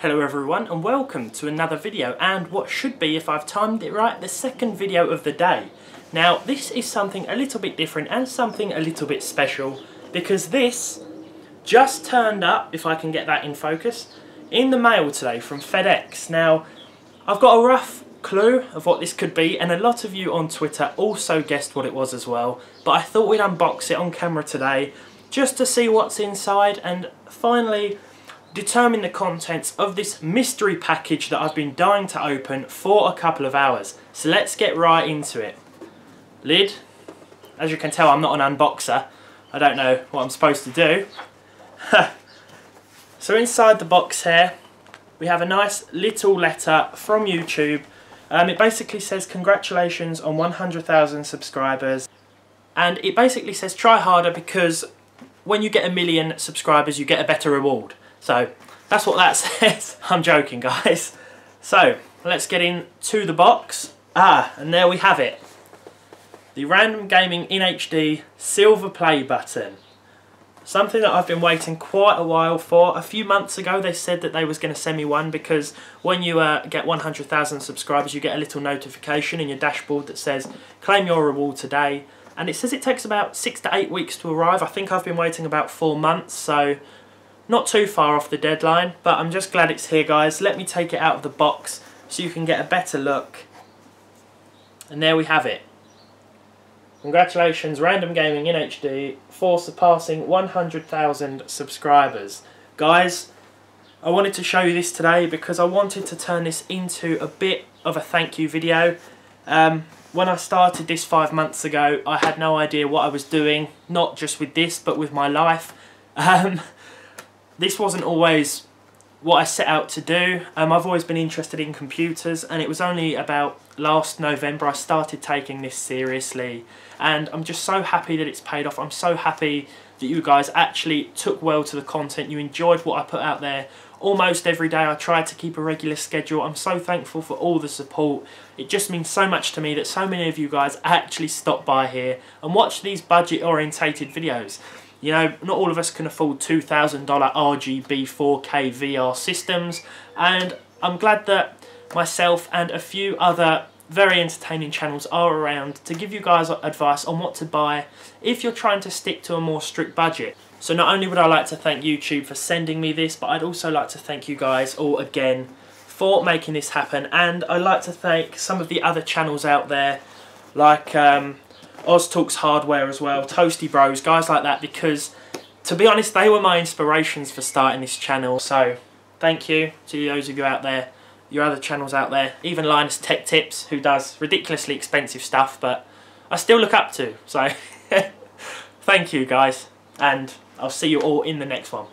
Hello everyone and welcome to another video and what should be, if I've timed it right, the second video of the day. Now this is something a little bit different and something a little bit special because this just turned up, if I can get that in focus, in the mail today from FedEx. Now I've got a rough clue of what this could be and a lot of you on Twitter also guessed what it was as well but I thought we'd unbox it on camera today just to see what's inside and finally determine the contents of this mystery package that I've been dying to open for a couple of hours. So let's get right into it. Lid. As you can tell I'm not an unboxer. I don't know what I'm supposed to do. so inside the box here we have a nice little letter from YouTube. Um, it basically says congratulations on 100,000 subscribers and it basically says try harder because when you get a million subscribers you get a better reward. So that's what that says. I'm joking guys. So let's get into the box. Ah, and there we have it. The Random Gaming in HD silver play button. Something that I've been waiting quite a while for. A few months ago they said that they was going to send me one because when you uh, get 100,000 subscribers you get a little notification in your dashboard that says claim your reward today and it says it takes about six to eight weeks to arrive. I think I've been waiting about four months so not too far off the deadline, but I'm just glad it's here, guys. Let me take it out of the box so you can get a better look. And there we have it. Congratulations, Random Gaming in HD, for surpassing 100,000 subscribers. Guys, I wanted to show you this today because I wanted to turn this into a bit of a thank you video. Um, when I started this five months ago, I had no idea what I was doing, not just with this, but with my life. Um, this wasn't always what I set out to do. Um, I've always been interested in computers and it was only about last November I started taking this seriously and I'm just so happy that it's paid off. I'm so happy that you guys actually took well to the content. You enjoyed what I put out there almost every day. I tried to keep a regular schedule. I'm so thankful for all the support. It just means so much to me that so many of you guys actually stop by here and watch these budget orientated videos. You know, not all of us can afford $2,000 RGB 4K VR systems, and I'm glad that myself and a few other very entertaining channels are around to give you guys advice on what to buy if you're trying to stick to a more strict budget. So not only would I like to thank YouTube for sending me this, but I'd also like to thank you guys all again for making this happen. And I'd like to thank some of the other channels out there, like um, Oz Talks Hardware as well, Toasty Bros, guys like that, because to be honest, they were my inspirations for starting this channel. So thank you to those of you out there, your other channels out there, even Linus Tech Tips, who does ridiculously expensive stuff, but I still look up to. So thank you guys, and I'll see you all in the next one.